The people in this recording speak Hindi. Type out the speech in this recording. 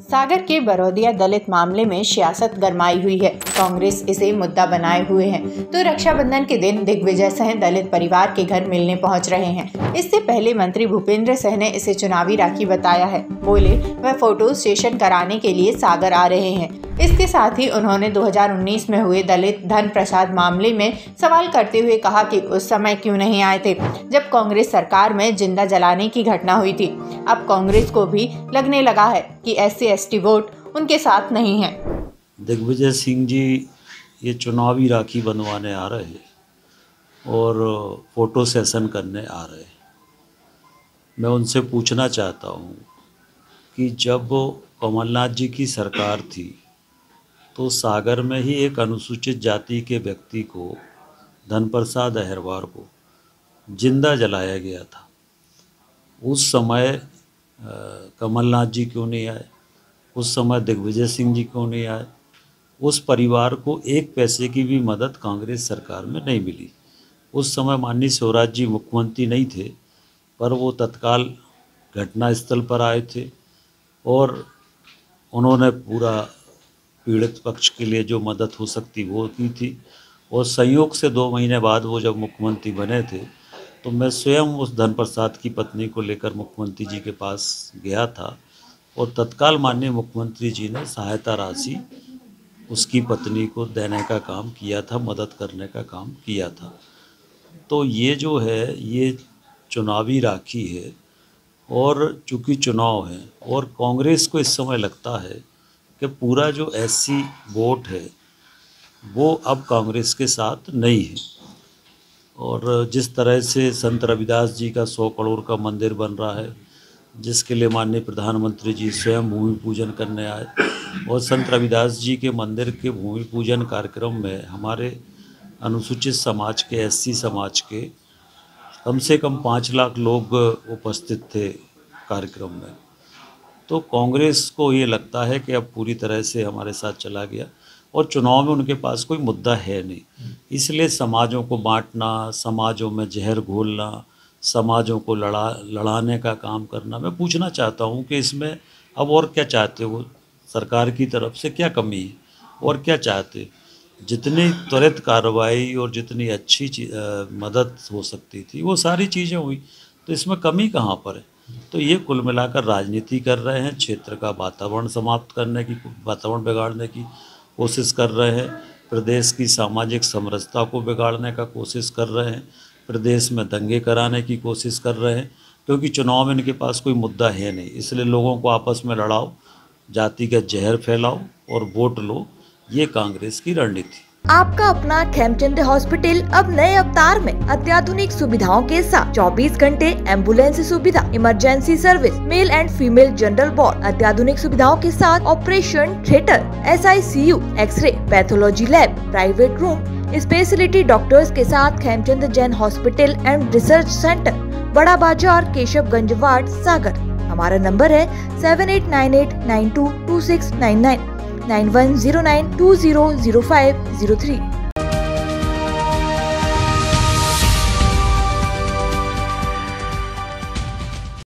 सागर के बरौदिया दलित मामले में सियासत गरमाई हुई है। कांग्रेस इसे मुद्दा बनाए हुए है। तो रक्षाबंधन के दिन दिग्विजय सिंह दलित परिवार के घर मिलने पहुँच रहे हैं। इससे पहले मंत्री भूपेंद्र सिंह ने इसे चुनावी राखी बताया है। बोले, वह फ़ोटो स्टेशन कराने के लिए सागर आ रहे हैं। इसके साथ ही उन्होंने 2019 में हुए दलित धन प्रसाद मामले में सवाल करते हुए कहा कि उस समय क्यों नहीं आए थे, जब कांग्रेस सरकार में ज़िंदा जलाने की घटना हुई थी। अब कांग्रेस को भी लगने लगा है। कि एस सी वोट उनके साथ नहीं है। दिग्विजय सिंह जी, ये चुनावी राखी बनवाने आ रहे हैं और फ़ोटो सेशन करने आ रहे हैं। मैं उनसे पूछना चाहता हूँ कि जब कमलनाथ जी की सरकार थी तो सागर में ही एक अनुसूचित जाति के व्यक्ति को धन प्रसाद अहरवार को ज़िंदा जलाया गया था। उस समय कमलनाथ जी क्यों नहीं आए? उस समय दिग्विजय सिंह जी क्यों नहीं आए? उस परिवार को एक पैसे की भी मदद कांग्रेस सरकार में नहीं मिली। उस समय माननीय स्वराज जी मुख्यमंत्री नहीं थे, पर वो तत्काल घटना स्थल पर आए थे और उन्होंने पूरा पीड़ित पक्ष के लिए जो मदद हो सकती वो की थी। और संयोग से दो महीने बाद वो जब मुख्यमंत्री बने थे तो मैं स्वयं उस धन प्रसाद की पत्नी को लेकर मुख्यमंत्री जी के पास गया था और तत्काल माननीय मुख्यमंत्री जी ने सहायता राशि उसकी पत्नी को देने का काम किया था, मदद करने का काम किया था। तो ये जो है, ये चुनावी राखी है और चूँकि चुनाव है और कांग्रेस को इस समय लगता है कि पूरा जो एससी वोट है वो अब कांग्रेस के साथ नहीं है। और जिस तरह से संत रविदास जी का सौ करोड़ का मंदिर बन रहा है, जिसके लिए माननीय प्रधानमंत्री जी स्वयं भूमि पूजन करने आए, और संत रविदास जी के मंदिर के भूमि पूजन कार्यक्रम में हमारे अनुसूचित समाज के, एससी समाज के कम से कम पाँच लाख लोग उपस्थित थे कार्यक्रम में। तो कांग्रेस को ये लगता है कि अब पूरी तरह से हमारे साथ चला गया, और चुनाव में उनके पास कोई मुद्दा है नहीं। इसलिए समाजों को बांटना, समाजों में जहर घोलना, समाजों को लड़ा, लड़ाने का काम करना, मैं पूछना चाहता हूँ कि इसमें अब और क्या चाहते हो? सरकार की तरफ़ से क्या कमी? है और क्या चाहते? जितनी त्वरित कार्रवाई और जितनी अच्छी मदद हो सकती थी, वो सारी चीज़ें हुई। तो इसमें कमी कहाँ पर है? तो ये कुल मिलाकर राजनीति कर रहे हैं, क्षेत्र का वातावरण समाप्त करने की, वातावरण बिगाड़ने की कोशिश कर रहे हैं। प्रदेश की सामाजिक समरसता को बिगाड़ने का कोशिश कर रहे हैं, प्रदेश में दंगे कराने की कोशिश कर रहे हैं, क्योंकि चुनाव में इनके पास कोई मुद्दा है नहीं। इसलिए लोगों को आपस में लड़ाओ, जाति का जहर फैलाओ और वोट लो, ये कांग्रेस की रणनीति। आपका अपना खेमचंद हॉस्पिटल अब नए अवतार में अत्याधुनिक सुविधाओं के साथ। 24 घंटे एंबुलेंस सुविधा emergency service male and female general ward अत्याधुनिक सुविधाओं के साथ operation theatre S I C U x-ray pathology lab private room speciality doctors के साथ Khemchand Jain hospital and research centre Bada Bazaar, Keshavganj ward, Sagar. हमारा नंबर है seven eight nine eight nine two two six nine nine 9109200503